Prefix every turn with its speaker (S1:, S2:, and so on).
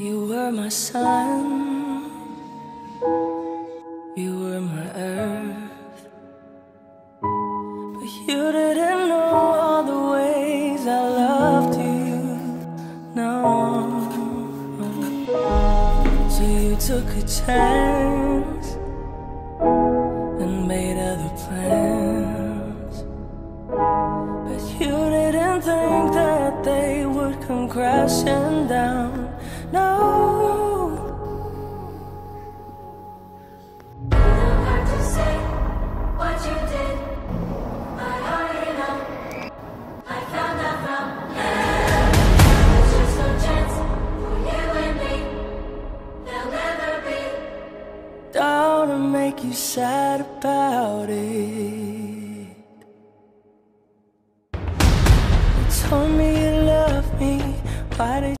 S1: You were my sun, you were my earth, but you didn't know all the ways I loved you. No, so you took a chance and made other plans, but you didn't think that they would come crashing down. No.
S2: It's not hard to say what you did, but already know. I found out from There's just no chance for you and me. There'll never be.
S1: Don't make you sad about it. You told me you love me. Why did